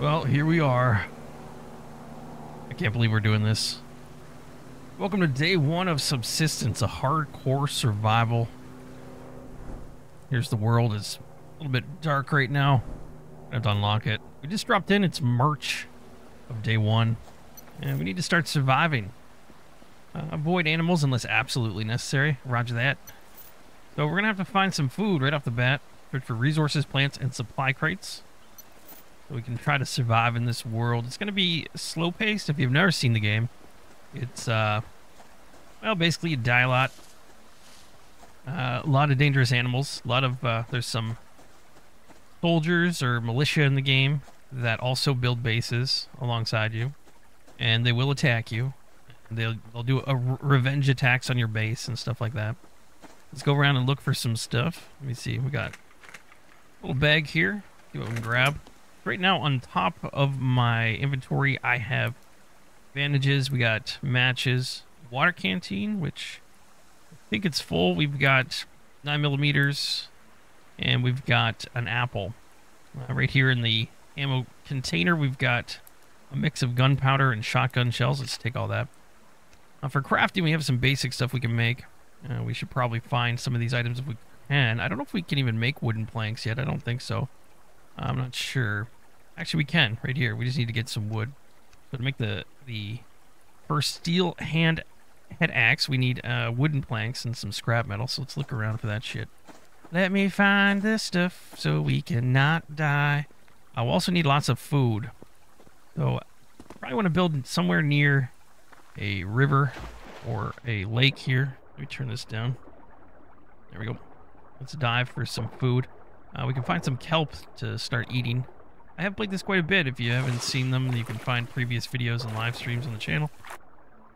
Well, here we are. I can't believe we're doing this. Welcome to day one of subsistence, a hardcore survival. Here's the world. It's a little bit dark right now. I have to unlock it. We just dropped in. It's March of day one. And we need to start surviving. Uh, avoid animals unless absolutely necessary. Roger that. So we're going to have to find some food right off the bat. Search for resources, plants, and supply crates. We can try to survive in this world. It's going to be slow paced if you've never seen the game. It's, uh, well, basically you die a lot. Uh, a lot of dangerous animals. A lot of, uh, there's some soldiers or militia in the game that also build bases alongside you. And they will attack you. They'll, they'll do a revenge attacks on your base and stuff like that. Let's go around and look for some stuff. Let me see. We got a little bag here. See what we can grab. Right now, on top of my inventory, I have bandages. We got matches, water canteen, which I think it's full. We've got nine millimeters, and we've got an apple. Uh, right here in the ammo container, we've got a mix of gunpowder and shotgun shells. Let's take all that. Uh, for crafting, we have some basic stuff we can make. Uh, we should probably find some of these items if we can. I don't know if we can even make wooden planks yet. I don't think so. I'm not sure. Actually, we can right here. We just need to get some wood. So to make the the first steel hand head axe, we need uh, wooden planks and some scrap metal. So let's look around for that shit. Let me find this stuff so we cannot die. I'll also need lots of food. So probably want to build somewhere near a river or a lake here. Let me turn this down. There we go. Let's dive for some food. Uh, we can find some kelp to start eating. I have played this quite a bit. If you haven't seen them, you can find previous videos and live streams on the channel.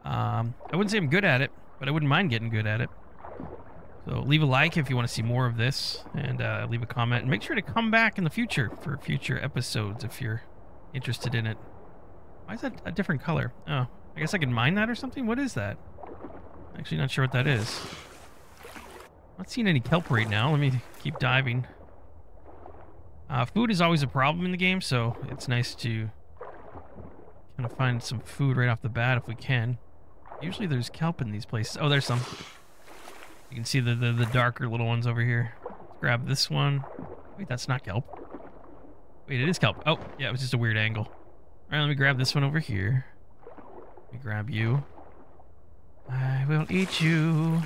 Um, I wouldn't say I'm good at it, but I wouldn't mind getting good at it. So leave a like if you want to see more of this, and uh, leave a comment. And make sure to come back in the future for future episodes if you're interested in it. Why is that a different color? Oh, I guess I can mine that or something? What is that? Actually not sure what that is. Not seeing any kelp right now. Let me keep diving. Uh, food is always a problem in the game, so it's nice to kind of find some food right off the bat if we can. Usually there's kelp in these places. Oh, there's some. You can see the, the, the darker little ones over here. Let's grab this one. Wait, that's not kelp. Wait, it is kelp. Oh, yeah, it was just a weird angle. All right, let me grab this one over here. Let me grab you. I will eat you.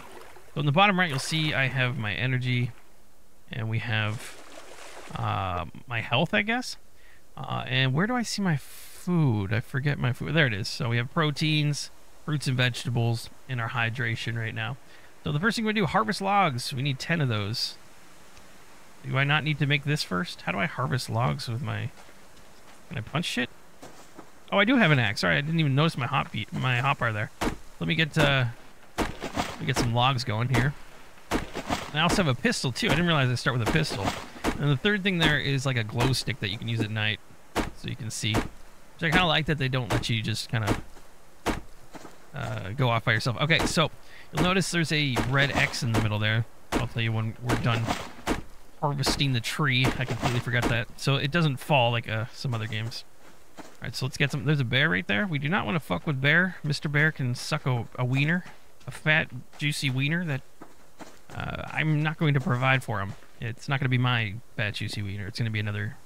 So in the bottom right, you'll see I have my energy, and we have uh, my health, I guess. Uh, and where do I see my food? I forget my food. There it is. So we have proteins, fruits and vegetables, and our hydration right now. So the first thing we do, harvest logs. We need 10 of those. Do I not need to make this first? How do I harvest logs with my... Can I punch shit? Oh, I do have an axe. Sorry, I didn't even notice my hop my hotbar there. Let me get uh, let me get some logs going here. And I also have a pistol too. I didn't realize I start with a pistol. And the third thing there is like a glow stick that you can use at night, so you can see. Which I kind of like that they don't let you just kind of uh, go off by yourself. Okay, so you'll notice there's a red X in the middle there. I'll tell you when we're done harvesting the tree. I completely forgot that. So it doesn't fall like uh, some other games. Alright, so let's get some... There's a bear right there. We do not want to fuck with bear. Mr. Bear can suck a, a wiener. A fat, juicy wiener that uh, I'm not going to provide for him. It's not going to be my fat, juicy wiener. It's going to be another...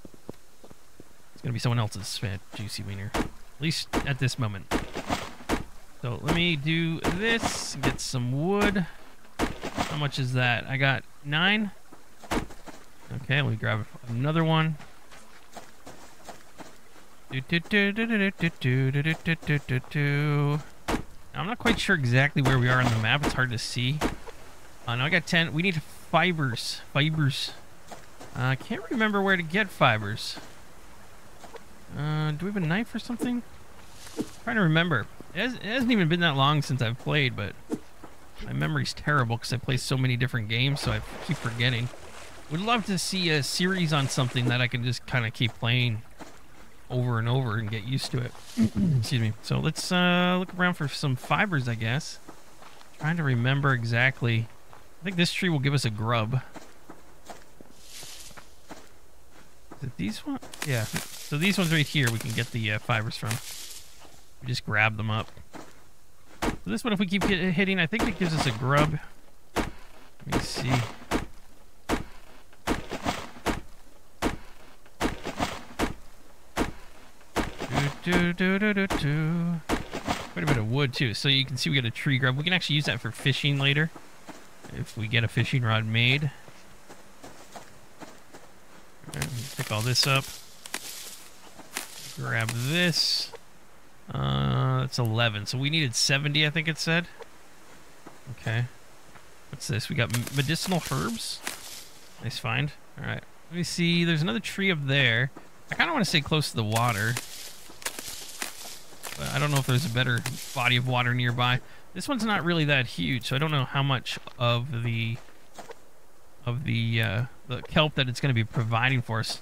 It's going to be someone else's fat, juicy wiener. At least at this moment. So let me do this. Get some wood. How much is that? I got nine. Okay, let me grab another one. I'm not quite sure exactly where we are on the map. It's hard to see. Uh, now I got 10. We need fibers. Fibers. Uh, I uh, can't remember where to get fibers. Uh, do we have a knife or something? I'm trying to remember. It, has, it hasn't even been that long since I've played, but my memory's terrible because I play so many different games, so I keep forgetting. Would love to see a series on something that I can just kind of keep playing over and over and get used to it. Excuse me. So let's uh, look around for some fibers, I guess. Trying to remember exactly. I think this tree will give us a grub. Is it these ones? Yeah. So these ones right here, we can get the uh, fibers from. We just grab them up. So this one, if we keep hitting, I think it gives us a grub. Let me see. Do, do, do, do, do. Quite a bit of wood, too. So you can see we got a tree grub. We can actually use that for fishing later. If we get a fishing rod made. pick all this up. Grab this. Uh, that's 11. So we needed 70, I think it said. Okay. What's this? We got medicinal herbs. Nice find. All right. Let me see. There's another tree up there. I kind of want to stay close to the water. But I don't know if there's a better body of water nearby. This one's not really that huge, so I don't know how much of the of the uh, the kelp that it's going to be providing for us.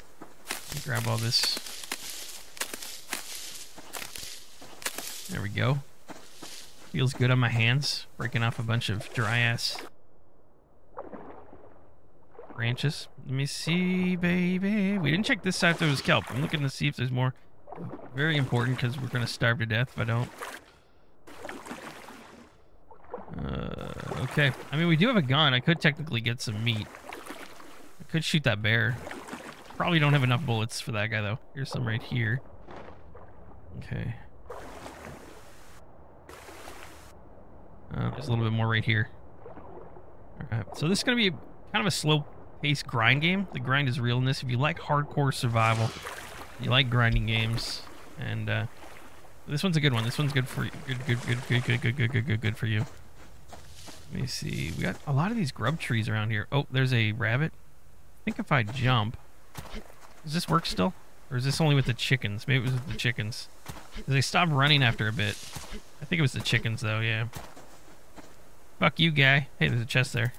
grab all this There we go. Feels good on my hands. Breaking off a bunch of dry ass branches. Let me see, baby. We didn't check this side if there was kelp. I'm looking to see if there's more. Very important because we're going to starve to death if I don't. Uh, okay. I mean, we do have a gun. I could technically get some meat. I could shoot that bear. Probably don't have enough bullets for that guy, though. Here's some right here. Okay. Uh, there's a little bit more right here. Alright, so this is going to be kind of a slow-paced grind game. The grind is real in this. If you like hardcore survival, you like grinding games, and uh, this one's a good one. This one's good for you. Good, good, good, good, good, good, good, good, good, good for you. Let me see. We got a lot of these grub trees around here. Oh, there's a rabbit. I think if I jump... Does this work still? Or is this only with the chickens? Maybe it was with the chickens. They stopped running after a bit. I think it was the chickens, though, yeah. Fuck you, guy. Hey, there's a chest there.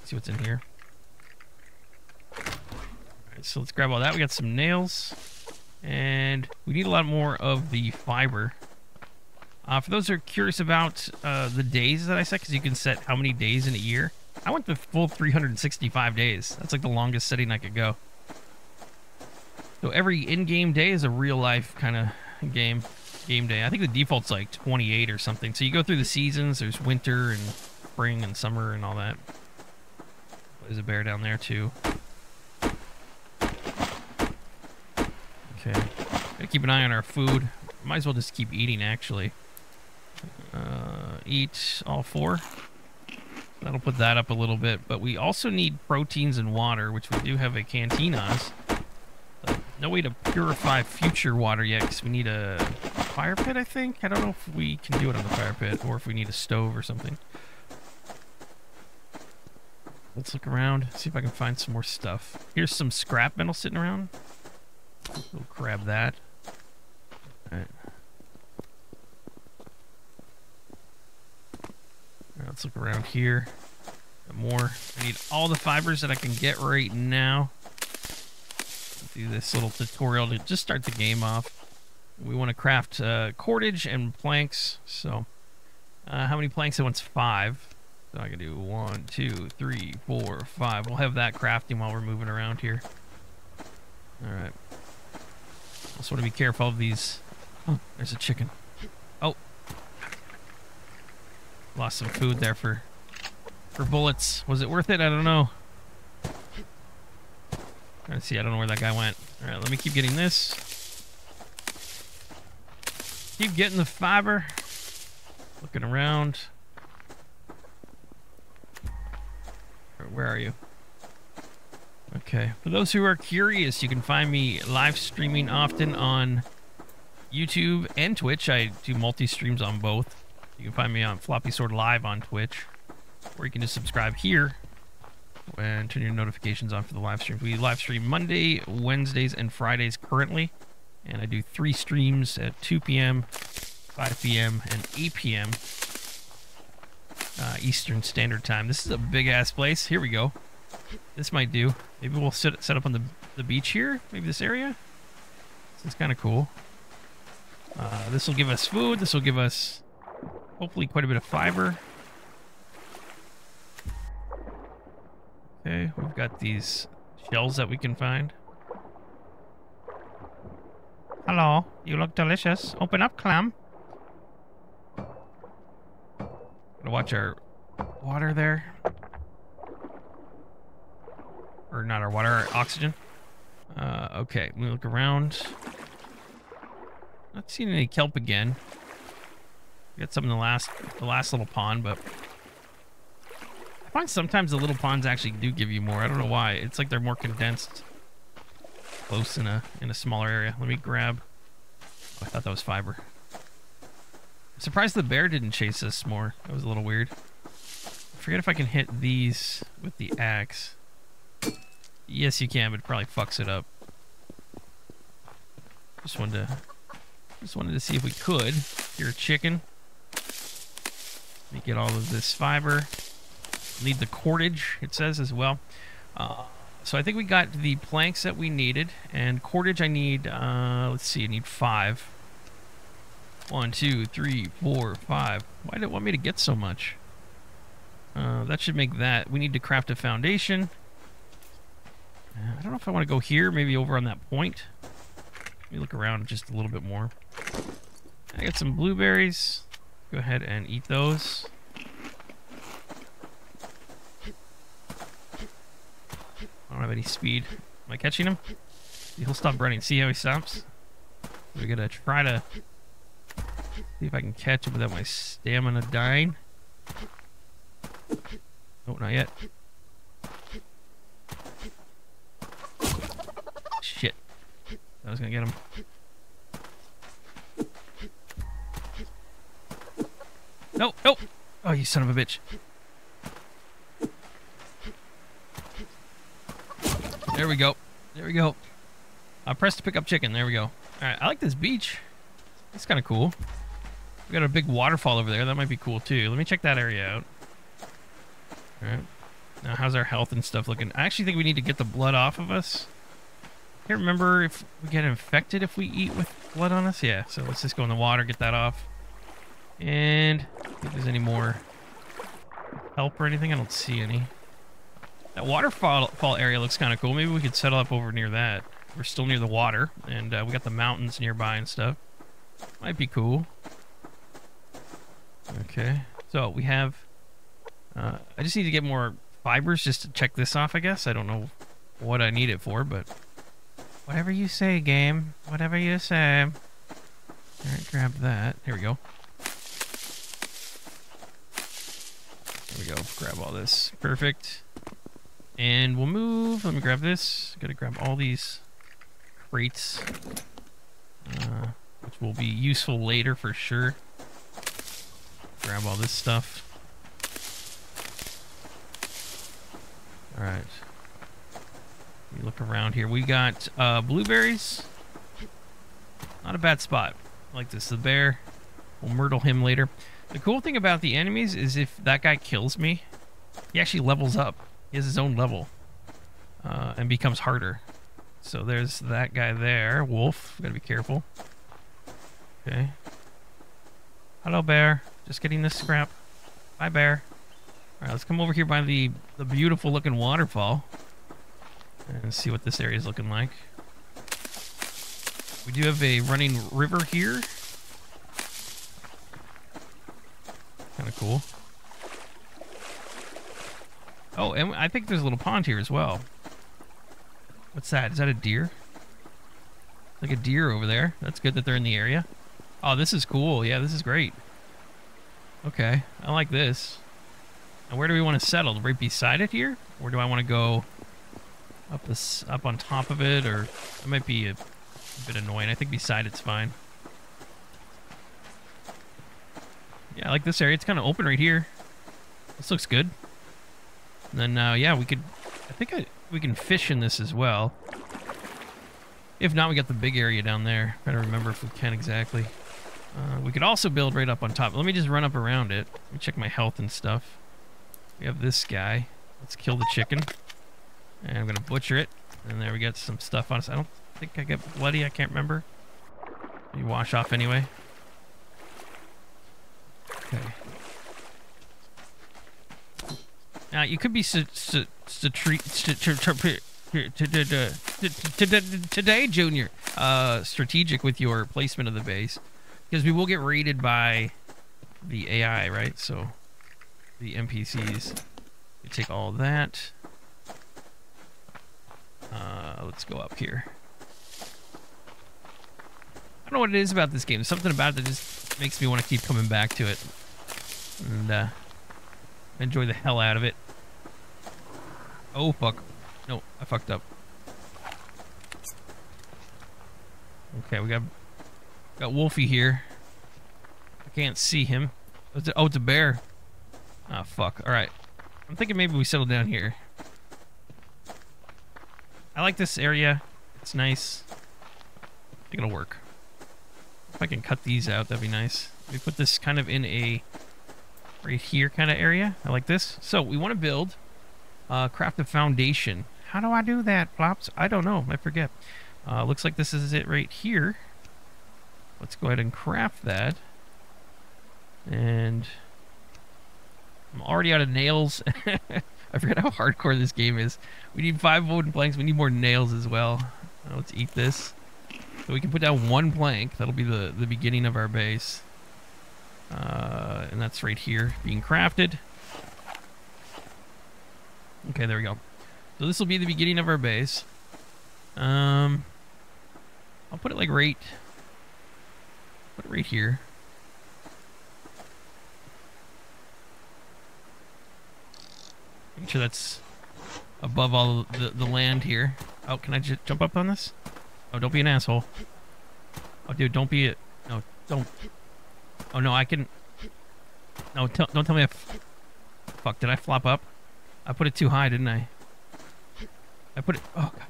Let's see what's in here. Alright, so let's grab all that. We got some nails. And we need a lot more of the fiber. Uh, for those who are curious about uh, the days that I set, because you can set how many days in a year. I went the full 365 days. That's like the longest setting I could go. So every in-game day is a real-life kind of game game day. I think the default's like 28 or something. So you go through the seasons. There's winter and spring and summer and all that. There's a bear down there too. Okay. Gotta keep an eye on our food. Might as well just keep eating actually. Uh, eat all four. That'll put that up a little bit. But we also need proteins and water, which we do have a canteen on us. No way to purify future water yet because we need a fire pit, I think. I don't know if we can do it on the fire pit or if we need a stove or something. Let's look around, see if I can find some more stuff. Here's some scrap metal sitting around. We'll grab that. Alright. Right, let's look around here. Got more. I need all the fibers that I can get right now do this little tutorial to just start the game off. We want to craft uh, cordage and planks. So, uh, how many planks at once? Five. So I can do one, two, three, four, five. We'll have that crafting while we're moving around here. All right. Just want to be careful of these. Oh, there's a chicken. Oh. Lost some food there for for bullets. Was it worth it? I don't know. Let's see, I don't know where that guy went. Alright, let me keep getting this. Keep getting the fiber. Looking around. Where are you? Okay. For those who are curious, you can find me live streaming often on YouTube and Twitch. I do multi-streams on both. You can find me on Floppy Sword Live on Twitch. Or you can just subscribe here and turn your notifications on for the live streams. We live stream Monday, Wednesdays, and Fridays currently. And I do three streams at 2 p.m., 5 p.m., and 8 p.m. Uh, Eastern Standard Time. This is a big ass place. Here we go. This might do. Maybe we'll set, set up on the, the beach here. Maybe this area. This is kind of cool. Uh, this will give us food. This will give us hopefully quite a bit of fiber. Okay, we've got these shells that we can find. Hello, you look delicious. Open up, clam. Gotta watch our water there. Or not our water, our oxygen. Uh, okay, we look around. Not seeing any kelp again. We got some in the last the last little pond, but I find sometimes the little ponds actually do give you more. I don't know why. It's like they're more condensed, close in a in a smaller area. Let me grab. Oh, I thought that was fiber. I'm surprised the bear didn't chase us more. That was a little weird. I forget if I can hit these with the axe. Yes, you can, but it probably fucks it up. Just wanted to, just wanted to see if we could. You're a chicken. Me get all of this fiber. Need the cordage, it says as well. Uh, so I think we got the planks that we needed, and cordage I need. Uh, let's see, I need five. One, two, three, four, five. Why did it want me to get so much? Uh, that should make that. We need to craft a foundation. I don't know if I want to go here, maybe over on that point. Let me look around just a little bit more. I got some blueberries. Go ahead and eat those. I don't have any speed. Am I catching him? He'll stop running. See how he stops? We're gonna try to see if I can catch him without my stamina dying. Oh, not yet. Shit. I was gonna get him. No, no! Oh, you son of a bitch. There we go. There we go. I pressed to pick up chicken. There we go. Alright, I like this beach. It's kind of cool. We got a big waterfall over there. That might be cool too. Let me check that area out. Alright. Now, how's our health and stuff looking? I actually think we need to get the blood off of us. Can't remember if we get infected if we eat with blood on us. Yeah, so let's just go in the water, get that off. And if there's any more help or anything, I don't see any. That waterfall area looks kind of cool. Maybe we could settle up over near that. We're still near the water, and uh, we got the mountains nearby and stuff. Might be cool. Okay, so we have... Uh, I just need to get more fibers just to check this off, I guess. I don't know what I need it for, but... Whatever you say, game. Whatever you say. Alright, grab that. Here we go. There we go. Grab all this. Perfect. And we'll move. Let me grab this. Gotta grab all these crates. Uh, which will be useful later for sure. Grab all this stuff. Alright. You look around here. We got uh, blueberries. Not a bad spot. I like this. The bear. We'll myrtle him later. The cool thing about the enemies is if that guy kills me, he actually levels up. He has his own level. Uh, and becomes harder. So there's that guy there. Wolf. Gotta be careful. Okay. Hello, bear. Just getting this scrap. Bye, bear. Alright, let's come over here by the, the beautiful looking waterfall. And see what this area is looking like. We do have a running river here. Kind of cool. Oh, and I think there's a little pond here as well. What's that? Is that a deer? Like a deer over there. That's good that they're in the area. Oh, this is cool. Yeah, this is great. Okay, I like this. And where do we want to settle? Right beside it here? Or do I want to go up this up on top of it? Or it might be a, a bit annoying. I think beside it's fine. Yeah, I like this area. It's kind of open right here. This looks good. And then, uh, yeah, we could... I think I, we can fish in this as well. If not, we got the big area down there. I don't remember if we can exactly. Uh, we could also build right up on top. Let me just run up around it. Let me check my health and stuff. We have this guy. Let's kill the chicken. And I'm going to butcher it. And there we got some stuff on us. I don't think I get bloody. I can't remember. You wash off anyway. Okay. Now you could be today, Junior. Uh, strategic with your placement of the base, because we will get raided by the AI, right? So the NPCs. Take all that. Uh, let's go up here. I don't know what it is about this game. Something about it that just makes me want to keep coming back to it. And uh, enjoy the hell out of it. Oh, fuck. No, I fucked up. Okay, we got got Wolfie here. I can't see him. Oh, it's a bear. Oh, fuck. Alright. I'm thinking maybe we settle down here. I like this area. It's nice. I think it'll work. If I can cut these out, that'd be nice. We put this kind of in a right here kind of area. I like this. So we want to build, uh, craft a foundation. How do I do that, Flops? I don't know. I forget. Uh, looks like this is it right here. Let's go ahead and craft that. And I'm already out of nails. I forget how hardcore this game is. We need five wooden planks. We need more nails as well. Uh, let's eat this. So we can put down one plank. That'll be the, the beginning of our base. Uh, and that's right here being crafted. Okay, there we go. So this will be the beginning of our base. Um, I'll put it like right, put it right here. Make sure that's above all the, the land here. Oh, can I just jump up on this? Oh, don't be an asshole. Oh, dude, don't be it. No, don't. Oh, no, I can... No, don't tell me I... Fuck, did I flop up? I put it too high, didn't I? I put it... Oh, God.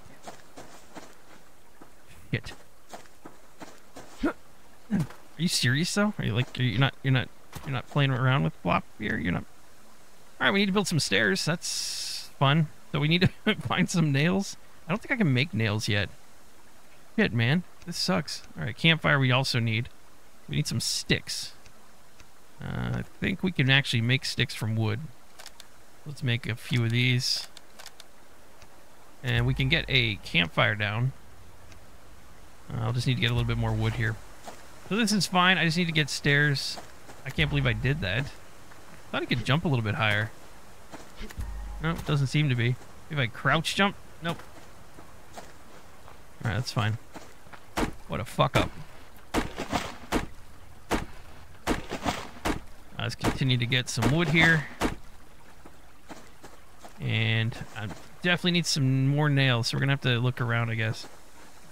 Shit. Are you serious, though? Are you like... Are you not... You're not... You're not playing around with flop here? You're not... Alright, we need to build some stairs. That's fun. So we need to find some nails. I don't think I can make nails yet. Shit, man. This sucks. Alright, campfire we also need. We need some sticks. Uh, I think we can actually make sticks from wood. Let's make a few of these. And we can get a campfire down. Uh, I'll just need to get a little bit more wood here. So this is fine. I just need to get stairs. I can't believe I did that. Thought I could jump a little bit higher. Nope, doesn't seem to be. If I crouch jump? Nope. Alright, that's fine. What a fuck up. Let's continue to get some wood here. And I definitely need some more nails, so we're going to have to look around, I guess.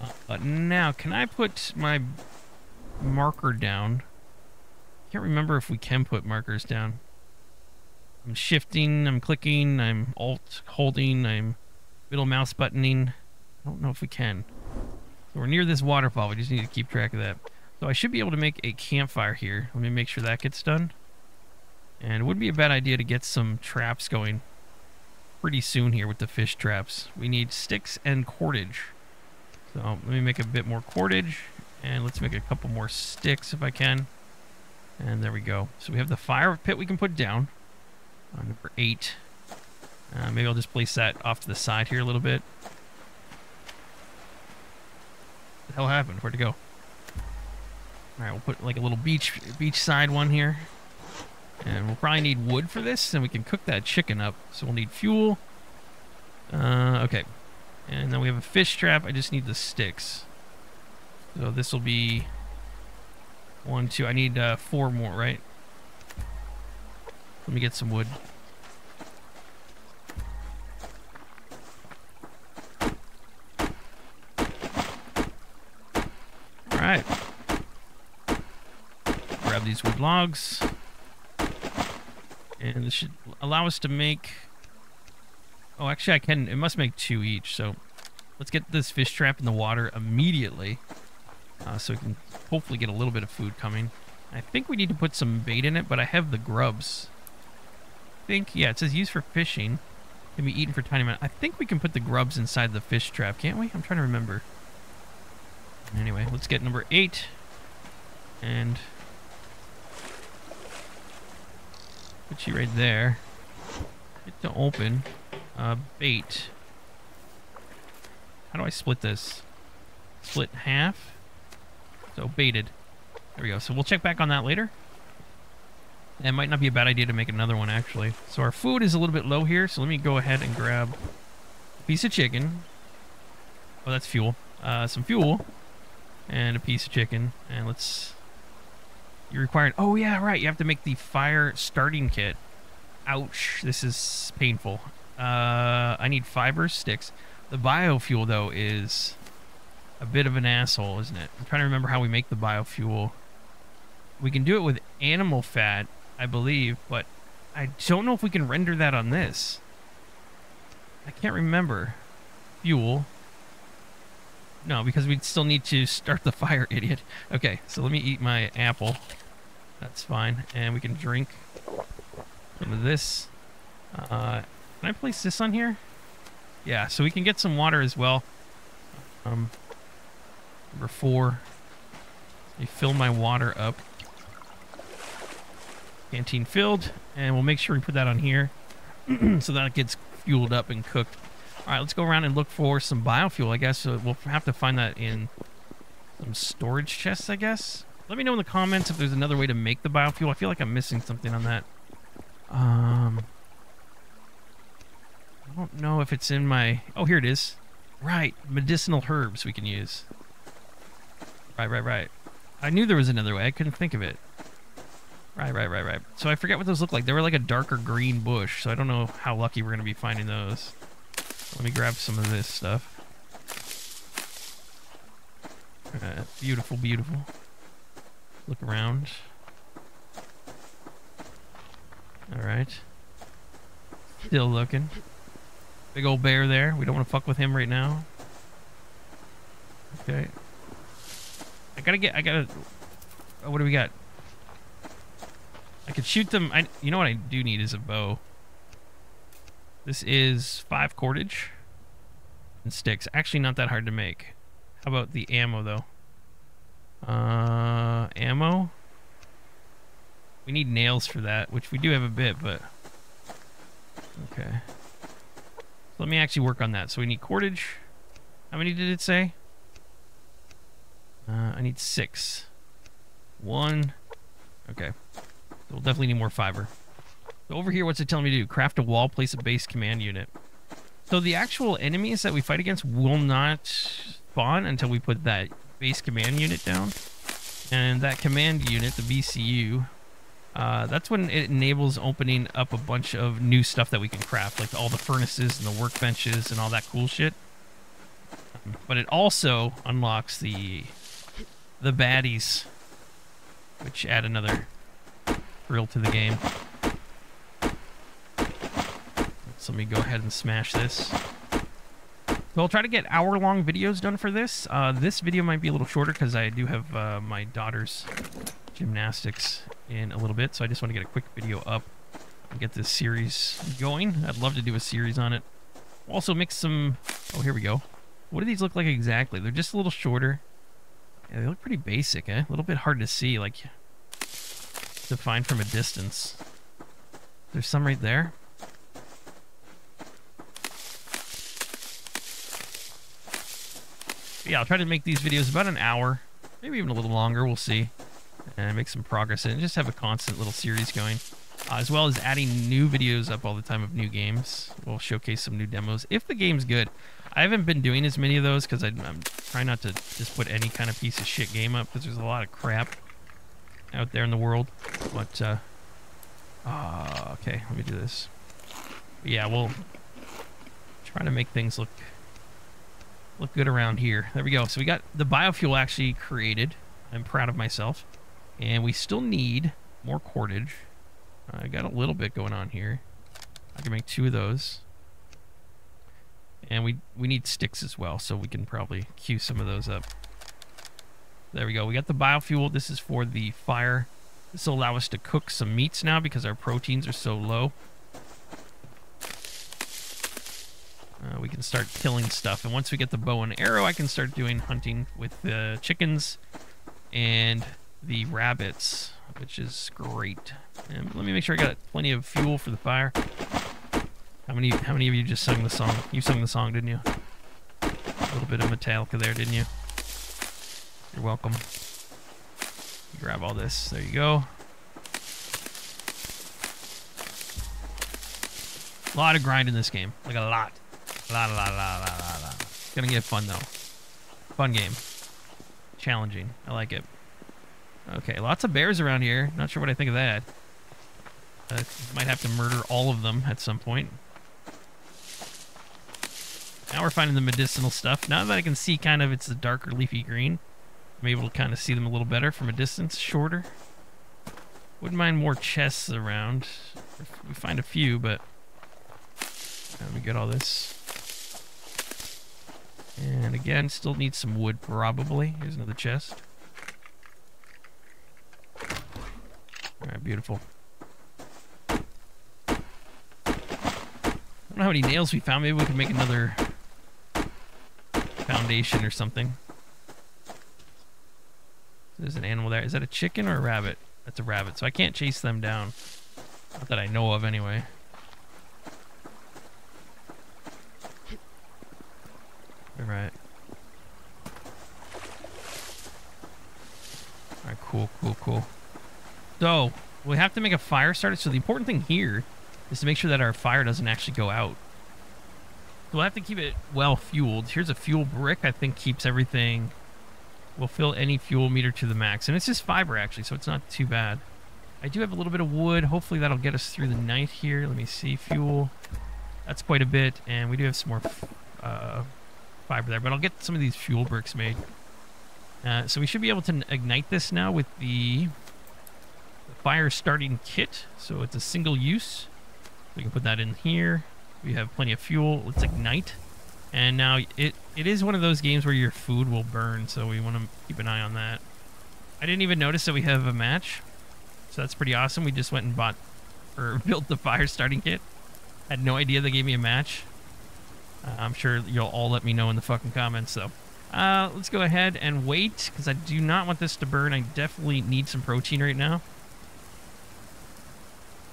Uh, but now, can I put my marker down? I can't remember if we can put markers down. I'm shifting, I'm clicking, I'm alt holding, I'm middle mouse buttoning. I don't know if we can. So we're near this waterfall. We just need to keep track of that. So I should be able to make a campfire here. Let me make sure that gets done. And it wouldn't be a bad idea to get some traps going pretty soon here with the fish traps. We need sticks and cordage. So let me make a bit more cordage. And let's make a couple more sticks if I can. And there we go. So we have the fire pit we can put down. Uh, number eight. Uh, maybe I'll just place that off to the side here a little bit. The hell happened? Where'd it go? Alright, we'll put like a little beach beach side one here. And we'll probably need wood for this, and we can cook that chicken up. So we'll need fuel. Uh, okay. And then we have a fish trap. I just need the sticks. So this will be one, two. I need uh, four more, right? Let me get some wood. Alright. Grab these wood logs. And this should allow us to make... Oh, actually I can... It must make two each, so... Let's get this fish trap in the water immediately. Uh, so we can hopefully get a little bit of food coming. I think we need to put some bait in it, but I have the grubs I think, yeah, it says used for fishing. Can be eaten for tiny amount. I think we can put the grubs inside the fish trap, can't we? I'm trying to remember. Anyway, let's get number eight. And put you right there. Get to open. Uh, bait. How do I split this? Split half. So baited. There we go. So we'll check back on that later. It might not be a bad idea to make another one, actually. So our food is a little bit low here, so let me go ahead and grab a piece of chicken. Oh, that's fuel. Uh, some fuel and a piece of chicken. And let's... You required... Oh, yeah, right. You have to make the fire starting kit. Ouch. This is painful. Uh, I need fiber sticks. The biofuel, though, is a bit of an asshole, isn't it? I'm trying to remember how we make the biofuel. We can do it with animal fat, I believe, but I don't know if we can render that on this. I can't remember. Fuel. No, because we'd still need to start the fire, idiot. Okay, so let me eat my apple. That's fine. And we can drink some of this. Uh, can I place this on here? Yeah, so we can get some water as well. Um, number four. Let me fill my water up. Canteen filled, and we'll make sure we put that on here so that it gets fueled up and cooked. All right, let's go around and look for some biofuel. I guess uh, we'll have to find that in some storage chests, I guess. Let me know in the comments if there's another way to make the biofuel. I feel like I'm missing something on that. Um, I don't know if it's in my... Oh, here it is. Right, medicinal herbs we can use. Right, right, right. I knew there was another way. I couldn't think of it. Right, right, right, right. So I forget what those look like. They were like a darker green bush, so I don't know how lucky we're going to be finding those. Let me grab some of this stuff. Beautiful, beautiful. Look around. Alright. Still looking. Big old bear there. We don't want to fuck with him right now. Okay. I gotta get, I gotta, oh, what do we got? I could shoot them. I, you know what I do need is a bow. This is five cordage and sticks. Actually, not that hard to make. How about the ammo, though? Uh, ammo? We need nails for that, which we do have a bit, but... Okay. Let me actually work on that. So we need cordage. How many did it say? Uh, I need six. One. Okay. So We'll definitely need more fiber. Over here, what's it telling me to do? Craft a wall, place a base command unit. So the actual enemies that we fight against will not spawn until we put that base command unit down. And that command unit, the BCU, uh, that's when it enables opening up a bunch of new stuff that we can craft, like all the furnaces and the workbenches and all that cool shit. But it also unlocks the the baddies, which add another thrill to the game. So let me go ahead and smash this. So I'll try to get hour-long videos done for this. Uh, this video might be a little shorter because I do have uh, my daughter's gymnastics in a little bit. So I just want to get a quick video up and get this series going. I'd love to do a series on it. Also mix some... Oh, here we go. What do these look like exactly? They're just a little shorter. Yeah, they look pretty basic, eh? A little bit hard to see, like, to find from a distance. There's some right there. Yeah, I'll try to make these videos about an hour, maybe even a little longer. We'll see. And make some progress and just have a constant little series going. Uh, as well as adding new videos up all the time of new games. We'll showcase some new demos if the game's good. I haven't been doing as many of those because I'm trying not to just put any kind of piece of shit game up because there's a lot of crap out there in the world. But, uh, uh, okay, let me do this. But yeah, we'll try to make things look look good around here. There we go. So we got the biofuel actually created. I'm proud of myself. And we still need more cordage. I got a little bit going on here. I can make two of those. And we, we need sticks as well, so we can probably queue some of those up. There we go. We got the biofuel. This is for the fire. This will allow us to cook some meats now because our proteins are so low. Uh, we can start killing stuff. And once we get the bow and arrow, I can start doing hunting with the chickens and the rabbits, which is great. And let me make sure I got plenty of fuel for the fire. How many how many of you just sung the song? You sung the song, didn't you? A little bit of Metallica there, didn't you? You're welcome. Grab all this. There you go. A lot of grind in this game. Like a lot. A lot, a lot, a lot, a lot, a lot, a lot. It's gonna get fun though. Fun game. Challenging. I like it. Okay, lots of bears around here. Not sure what I think of that. Uh, might have to murder all of them at some point. Now we're finding the medicinal stuff. Now that I can see kind of it's a darker leafy green, I'm able to kind of see them a little better from a distance, shorter. Wouldn't mind more chests around. We find a few, but let me get all this. And again, still need some wood probably. Here's another chest. Alright, beautiful. I don't know how many nails we found. Maybe we can make another foundation or something. There's an animal there. Is that a chicken or a rabbit? That's a rabbit, so I can't chase them down. Not that I know of, anyway. Alright. Alright, cool, cool, cool. So, we have to make a fire starter. So the important thing here is to make sure that our fire doesn't actually go out. We'll have to keep it well fueled. Here's a fuel brick I think keeps everything... We'll fill any fuel meter to the max. And it's just fiber, actually, so it's not too bad. I do have a little bit of wood. Hopefully that'll get us through the night here. Let me see. Fuel. That's quite a bit. And we do have some more uh, fiber there. But I'll get some of these fuel bricks made. Uh, so we should be able to ignite this now with the, the fire starting kit. So it's a single use. We can put that in here. We have plenty of fuel. Let's ignite. And now it, it is one of those games where your food will burn, so we want to keep an eye on that. I didn't even notice that we have a match, so that's pretty awesome. We just went and bought, or built the fire starting kit. Had no idea they gave me a match. Uh, I'm sure you'll all let me know in the fucking comments, though. Uh, let's go ahead and wait, because I do not want this to burn. I definitely need some protein right now.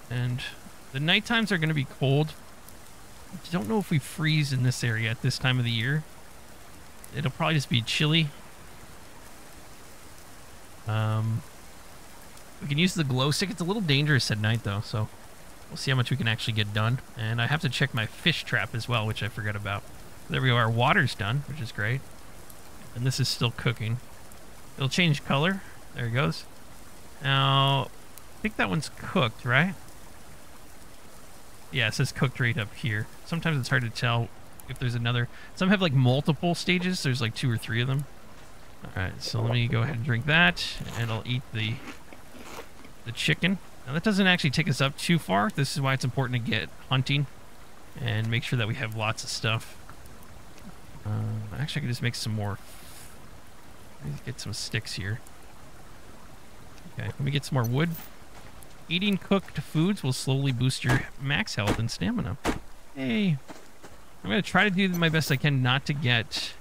And the night times are going to be cold, I don't know if we freeze in this area at this time of the year. It'll probably just be chilly. Um, we can use the glow stick. It's a little dangerous at night, though, so we'll see how much we can actually get done. And I have to check my fish trap as well, which I forgot about. There we go. Our water's done, which is great. And this is still cooking. It'll change color. There it goes. Now, I think that one's cooked, right? Yeah, it says cooked right up here. Sometimes it's hard to tell if there's another. Some have like multiple stages. There's like two or three of them. All right, so let me go ahead and drink that, and I'll eat the the chicken. Now that doesn't actually take us up too far. This is why it's important to get hunting and make sure that we have lots of stuff. Um, actually, I can just make some more. Let get some sticks here. Okay, let me get some more wood. Eating cooked foods will slowly boost your max health and stamina. Hey. I'm to try to do my best I can not to get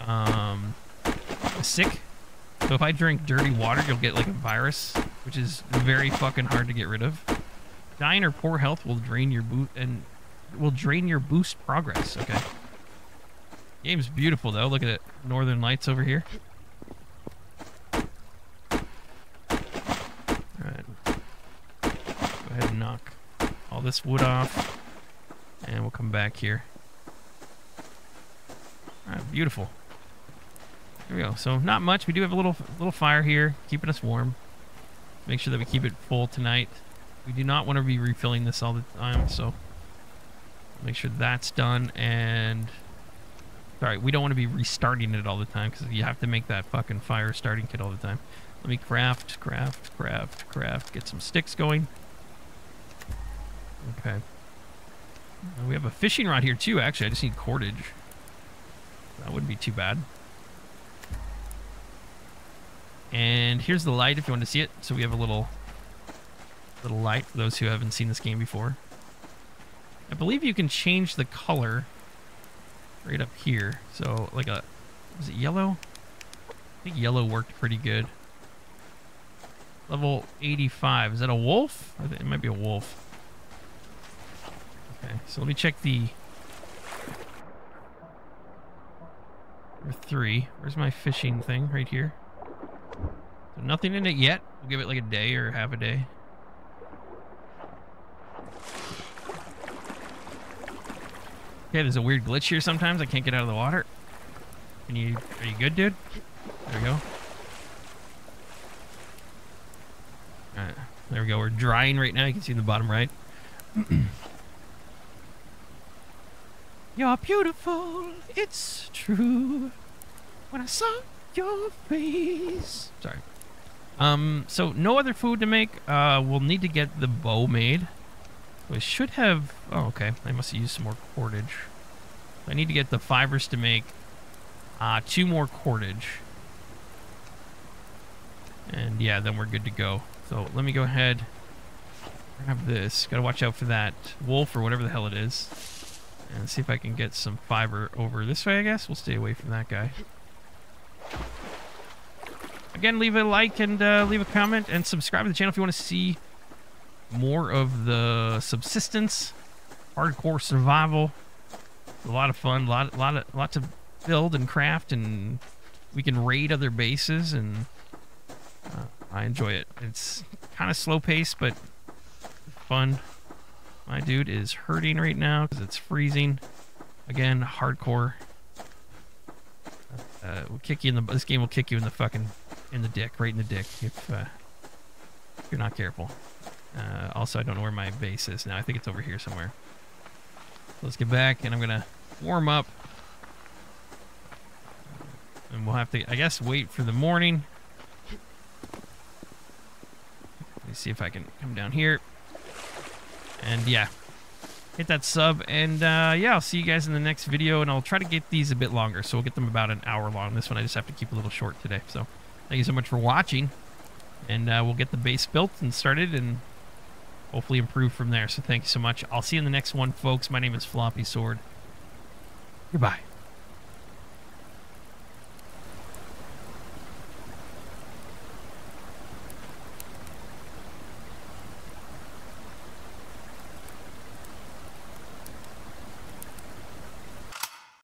um, sick. So if I drink dirty water, you'll get like a virus, which is very fucking hard to get rid of. Dying or poor health will drain your boot and will drain your boost progress. Okay. Game's beautiful though. Look at it. Northern Lights over here. Alright. Go ahead and knock all this wood off. And we'll come back here. Alright, beautiful. Here we go. So not much. We do have a little little fire here, keeping us warm. Make sure that we keep it full tonight. We do not want to be refilling this all the time, so make sure that's done. And sorry, we don't want to be restarting it all the time because you have to make that fucking fire starting kit all the time. Let me craft, craft, craft, craft, get some sticks going. Okay. Uh, we have a fishing rod here too, actually. I just need cordage. That wouldn't be too bad. And here's the light if you want to see it. So we have a little little light for those who haven't seen this game before. I believe you can change the color right up here. So like a, was it yellow? I think yellow worked pretty good. Level 85. Is that a wolf? it might be a wolf. Okay, so let me check the... Or three. Where's my fishing thing? Right here. Nothing in it yet. We'll give it like a day or half a day. Okay, there's a weird glitch here sometimes. I can't get out of the water. Can you... Are you good, dude? There we go. Alright. There we go. We're drying right now. You can see in the bottom right. You're beautiful. It's true. When I saw your face. Sorry. Um, so no other food to make. Uh, we'll need to get the bow made. We should have... Oh, okay. I must have used some more cordage. I need to get the fibers to make uh, two more cordage. And yeah, then we're good to go. So let me go ahead grab this. Gotta watch out for that wolf or whatever the hell it is. And see if I can get some fiber over this way, I guess. We'll stay away from that guy. Again, leave a like and uh, leave a comment and subscribe to the channel if you want to see more of the subsistence, hardcore survival. A lot of fun, a lot, lot, of, lot to build and craft, and we can raid other bases, and uh, I enjoy it. It's kind of slow paced, but fun. My dude is hurting right now because it's freezing. Again, hardcore. Uh, will kick you in the. This game will kick you in the fucking in the dick, right in the dick, if, uh, if you're not careful. Uh, also, I don't know where my base is now. I think it's over here somewhere. Let's get back, and I'm gonna warm up, and we'll have to, I guess, wait for the morning. Let me see if I can come down here. And yeah, hit that sub. And uh, yeah, I'll see you guys in the next video. And I'll try to get these a bit longer. So we'll get them about an hour long. This one I just have to keep a little short today. So thank you so much for watching. And uh, we'll get the base built and started and hopefully improve from there. So thank you so much. I'll see you in the next one, folks. My name is Floppy Sword. Goodbye.